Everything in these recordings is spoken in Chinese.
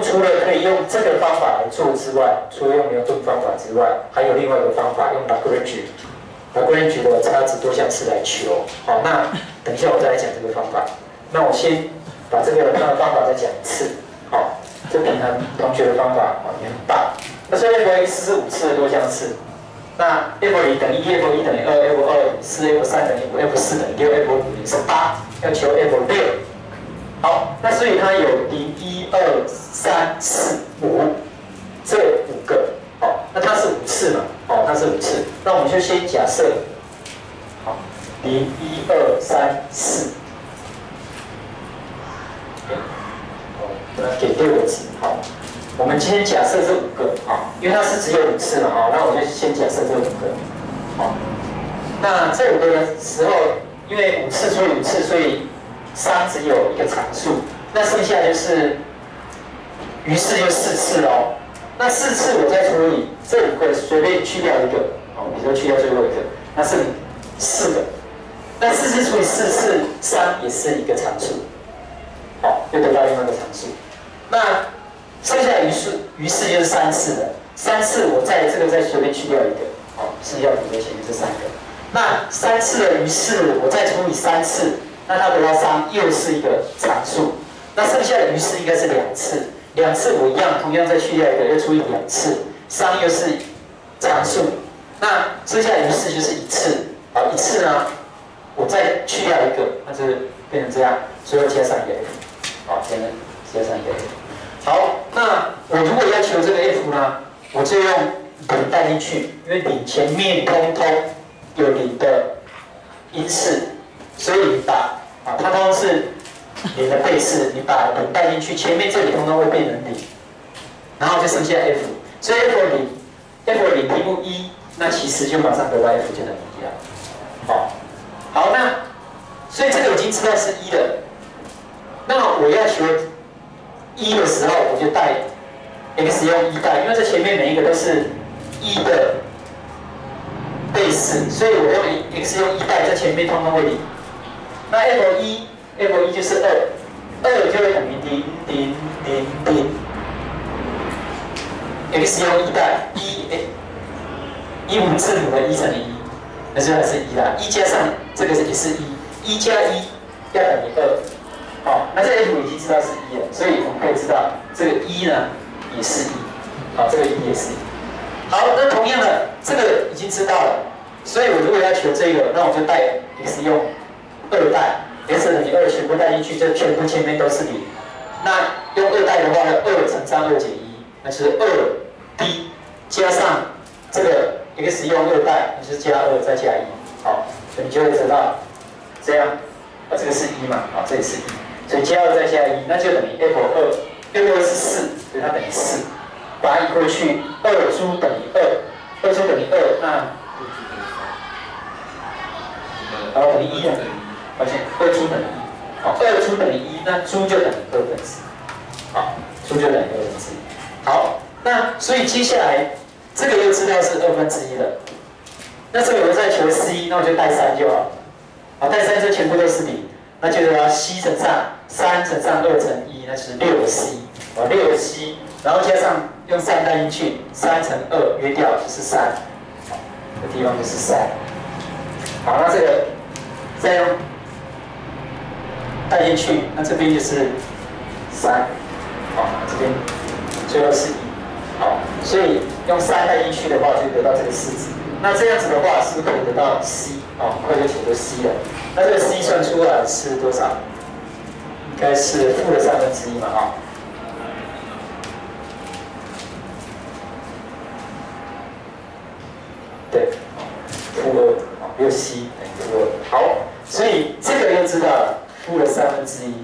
除了可以用这个方法来做之外，除了用牛顿方法之外，还有另外一个方法，用 Lagrange Lagrange 的差值多项式来求。好，那等一下我再来讲这个方法。那我先把这个他的方法再讲一次。好，这平衡同学的方法好也很棒。那所以 f x 是五次的多项式。那 f 零等于一，f 一等于二，f 二四，f 三等于五，f 四等于六，f 五是八，要求 f 六。好，那所以它有零一二三四五。这五个，好，那它是五次嘛？好，它是五次，那我们就先假设，好，零一二三四，哦，给六个字，好，我们先假设这五个，啊，因为它是只有五次嘛，好，那我就先假设这五个，好，那这五个的时候，因为五次除以五次，所以。三只有一个常数，那剩下就是，于是就四次喽。那四次我再除以这五个，随便去掉一个，哦，比如说去掉最后一个，那剩四个。那四次除以四次，三也是一个常数，好，又得到另外一个常数。那剩下于是于是就是三次了。三次我再这个再随便去掉一个，好，剩下五个前面这三个。那三次的于是我再除以三次。那它得到三又是一个常数，那剩下的余式应该是两次，两次我一样，同样再去掉一个，又除以两次，三又是常数，那剩下的余式就是一次，好一次呢，我再去掉一个，那就变成这样，所以要加上一个 f，好，现在加上一个 f，好，那我如果要求这个 f 呢，我就用零代进去，因为零前面通通有零的因式，所以你把啊，它通是零的倍式，你把零带进去，前面这里通通会变成零，然后就剩下 f，所以 f 零，f 零题目一，那其实就马上得到 f 就等于一了。好，好，那所以这个已经知道是一了，那我要求一的时候，我就带 x 用一代，因为这前面每一个都是一的倍式，所以我用 x 用一代，在前面通通会零。那 f 一，f 一就是二，二就会等于零零零零，x 用一代一，哎，一五字母的一乘以一，那就还是一啦。一加上这个也是一，一加一要等于二，好，那这 f 已经知道是一了，所以我们可以知道这个一呢也是一，好，这个一也是一。好，那同样的这个已经知道了，所以我如果要求这个，那我就带 x 用。二代，x 等于二，全部带进去，这全部前面都是零。那用二代的话呢，二乘上二减一，那是二 b 加上这个 x 用二代，那是加二再加一，好，你就会知道这样，啊这个是一嘛，好，这也是一，所以加二再加一，那就等于 f 二，f 二是四，所以它等于四，把它移过去，二猪等于二，二猪等于二，那然后等于一。发现二猪等于一，好，二猪等于一，那猪就等于二分之一，好，猪就等于二分之一。好，那所以接下来这个又知道是二分之一了，那这个我再求 c，那我就带三就好，好，带三就全部都是零，那就是要 c 乘上三乘上二乘一，那就是六 c，啊，六 c，然后加上用三带进去，三乘二约掉就是三，这地方就是三，好，那这个再用。带进去，那这边就是三，好，这边最后是一，好，所以用三带进去的话，就得到这个式子。那这样子的话，是不是可以得到 c？好，快就求出 c 了。那这个 c 算出来是多少？应该是负的三分之一嘛，哈。对，负二，好，有 c 等于负二。好，所以这个就知道了。负的三分之一，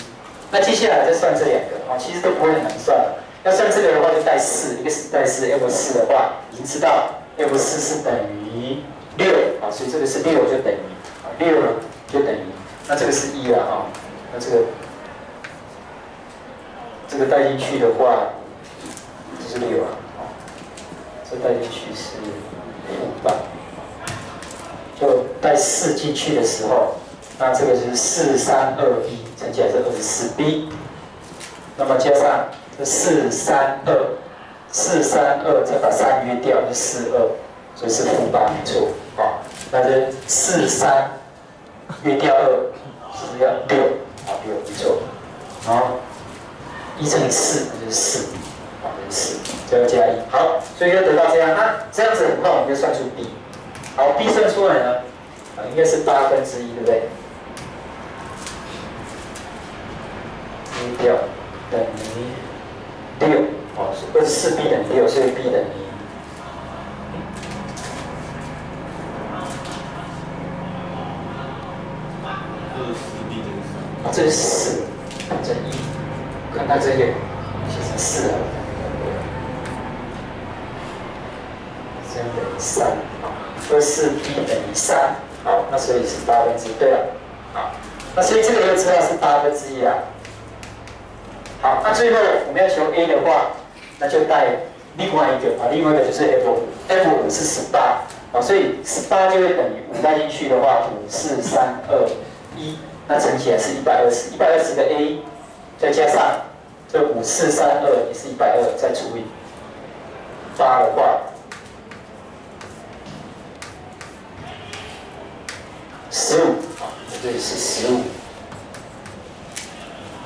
那接下来再算这两个啊，其实都不会很难算。要算这个的话，就带四，一个是带四，f 四的话，已经知道 f 四是等于六啊，所以这个是六就等于啊六就等于，那这个是一了啊，那这个这个带进去的话，这是六啊，这带进去是负八，就带四进去的时候。那这个就是四三二一，乘起来是二十四 b，那么加上这四三二，四三二再把三约掉，就四二，所以是负八，没错，啊，那这四三约掉二，是不是要六？啊，六，没错，好，一乘以四，那就是四，啊，就是四，最后加一，好，所以就得到这样，那这样子很快我们就算出 b，好，b 算出来呢，啊，应该是八分之一，对不对？一掉等于六，哦，二十四 b 等于六，所以 b 等于这是四，这一，看它这个写成四了，这样等于三，啊，二四 b 等于三，好，那所以是八分之一，对了，好，那所以这个又知道是八分之一啊。好，那最后我们要求 a 的话，那就带另外一个啊，另外一个就是 f 五，f 五是十八啊，所以十八就会等于五带进去的话，五四三二一，那乘起来是一百二十，一百二十个 a，再加上这五四三二也是一百二，再除以八的话，十五啊，这里是十五。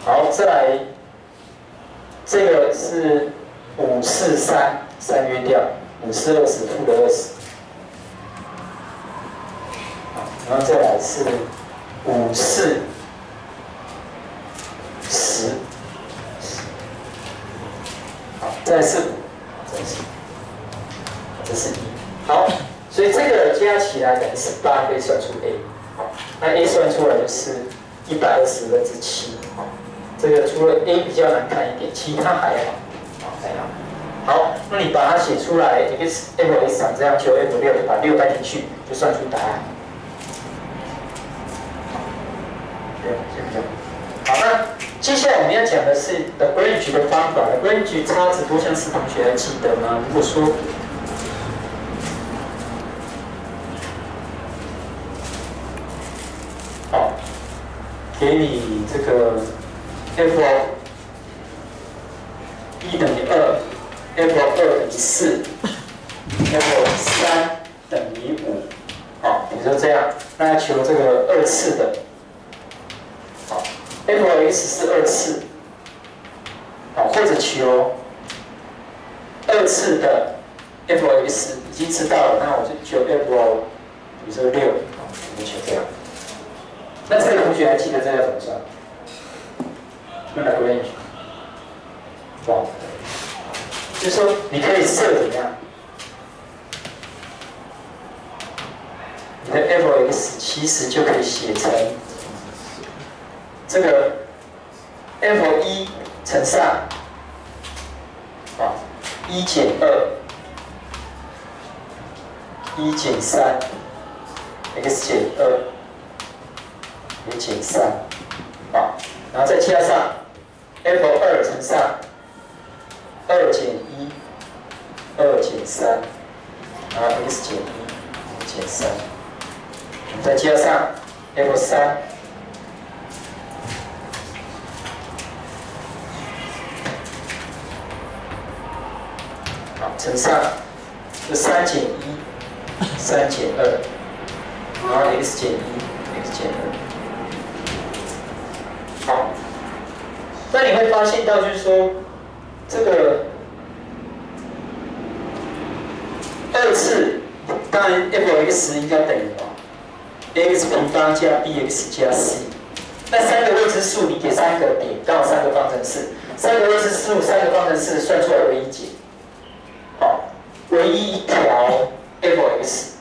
好，再来。这个是五四三，三约掉，五四二十，负的二十。然后再来是五四十，好，再是五，这是，这是一。好，所以这个加起来等于十八，可以算出 a。那 a 算出来就是一百二十分之七。这个除了 A 比较难看一点，其他还好，好还好。好，那你把它写出来，x f x 长这样，求 f 六，把六带进去，就算出答案。对，行不行？好，那接下来我们要讲的是 Lagrange 的方法。Lagrange 多项式同学还记得吗？如果说，好，给你这个。F 一等于二，f 二等于四，f 三等于五，好，比如说这样，那求这个二次的，好，f(x) 是二次，好，或者求二次的 f(x) 已经知道了，那我就求 f，比如说六，好，我们求这样。那这个同学还记得这要怎么算？用来 range，哇，就是说你可以设怎么样？你的 f(x) 其实就可以写成这个 f 一乘上啊一减二一减三 x 减二也减三啊。然后再加上 f 二乘上二减一，二减三，r x 减一减三，再加上 f 三，乘上就三减一，三减二，然后 x 减一，x 减二。那你会发现到，就是说，这个二次，当然 f(x) 应该等于什么？x 平方加 bx 加 c。那三个未知数，你给三个点，刚好三个方程式，三个未知数，三个方程式算出来唯一解。好，唯一一条 f(x)，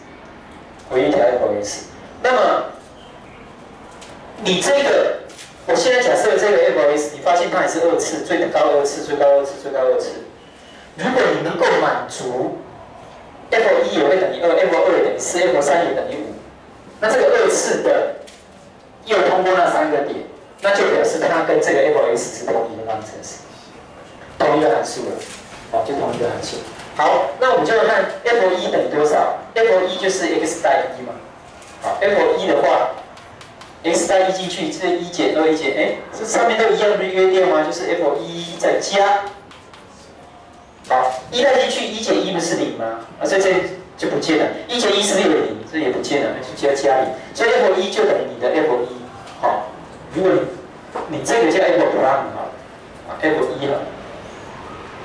唯一一条 f(x)。那么，你这个。我现在假设这个 f s，你发现它也是二次，最高二次，最高二次，最高二次。如果你能够满足 f 一也会等于二，f 二等于四，f 三也等于五，那这个二次的又通过那三个点，那就表示它跟这个 f(x) 是同一个方程式，同一个函数了，好，就同一个函数。好，那我们就看 f 一等于多少？f 一就是 x 大于一嘛，好，f 一的话。X 带一进去，这一减二一减，哎，这上面都一样，不是约定吗？就是 f 一再加好，一带进去，一减一不是零吗？啊，所以这就不见了。一减一是六的零，这也不见了，那就加加零。所以 f 一就等于你的 f 一。好，如果你你这个叫 f prime，啊 f 一了。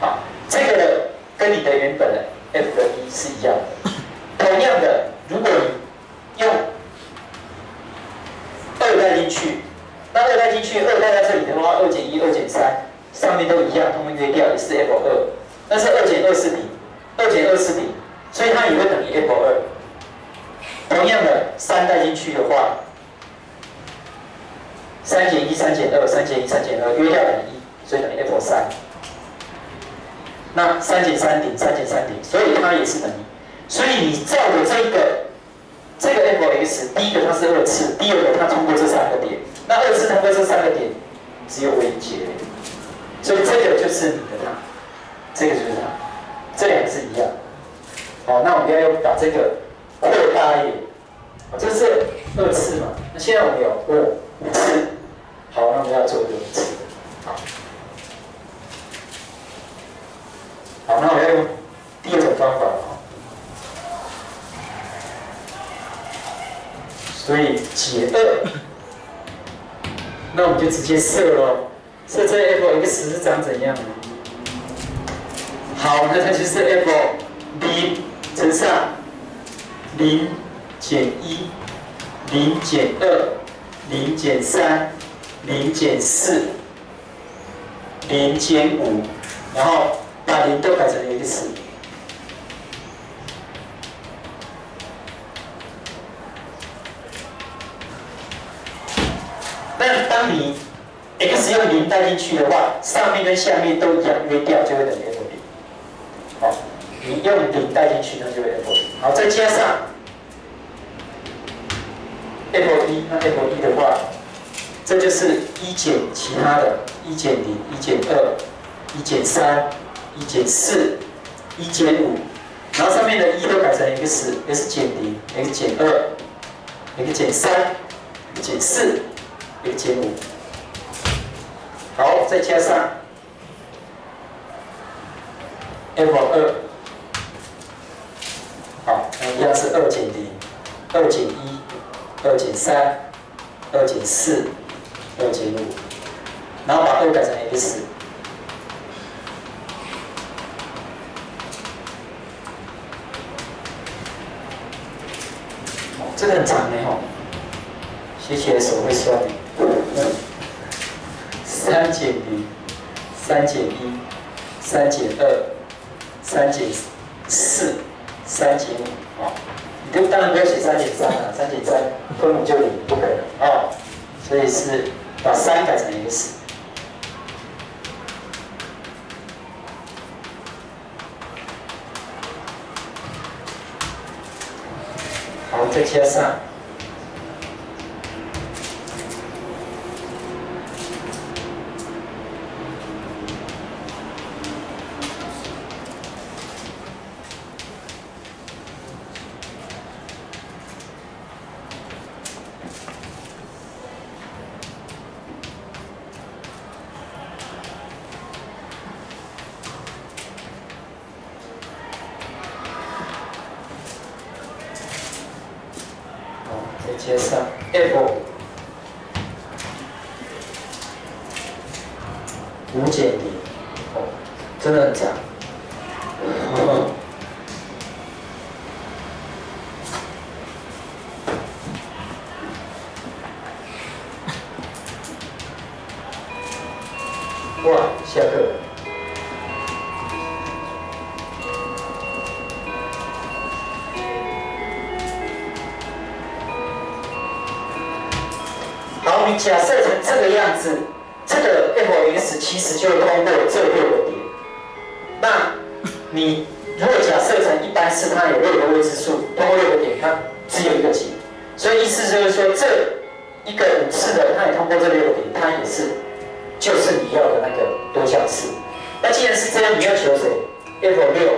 好，这个呢跟你的原本的 f 的一是一样的。同样的，如果你用二带进去，那二带进去，二带在这里的话，二减一，二减三，上面都一样，通通约掉也是 f 二。但是二减二是零，二减二是零，所以它也会等于 f 二。同样的，三带进去的话，三减一，三减二，三减一，三减二，约掉等于一，所以等于 f 三。那三减三顶，三减三顶，所以它也是等于。所以你照的这个这个 mx，第一个它是二次，第二个它通过这三个点，那二次通过这三个点只有微节，所以这个就是你的它，这个就是它，这两个是一样。好，那我们要把这个扩大一点，这是二次嘛？那现在我们有二五次，好，那我们要做六次，好，好，那我要用第二种方法。所以解二，那我们就直接设喽。设这 f(x) 是长怎样？好，那它就是 f 零乘上零减一，零减二，零减三，零减四，零减五，然后把零都改成 x。那当你用零带进去的话，上面跟下面都一样约掉，就会等于 f 零。好，你用零带进去，那就会 f 零。好，再加上 f 一，那 f 一的话，这就是一减其他的，一减零，一减二，一减三，一减四，一减五，然后上面的一都改成 x，x 减零，x 减二，x 减三减四。一减五，好，再加上 f 二，好，那一样是二减零，二减一，二减三，二减四，二减五，然后把二改成 x，这个很长的哦，写起来手会酸的。三减零，三减一，三减二，三减四，三减五啊！你就当然不要写三减三了，三减三分母就零，不可能啊！所以是把三改成 x，好，再加上。加上。F 五减零，哦，真的很长。是，这个 f(x) 其实就通过这六个点。那你如果假设成一般是它有六个未知数，通过六个点，它只有一个解。所以意思就是说，这一个五次的，它也通过这六个点，它也是就是你要的那个多项式。那既然是这样，你要求谁？f 六，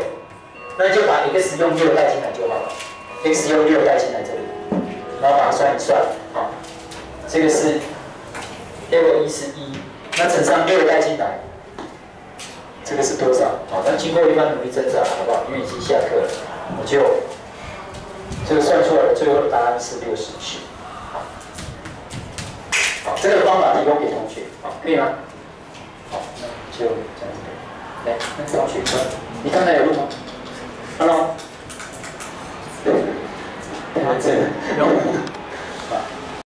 那就把 x 用六带进来就好了。x 用六带进来这里，然后把它算一算，好。这个是 f 一是一，那乘上六带进来，这个是多少？好，那经过一番努力挣扎，好不好？因为已经下课了，我就这个算出来的最后的答案是六十七。好，这个方法提供给同学，好，可以吗？好，那就这样子。来，那同学，你刚才有录吗？Hello。对，这有。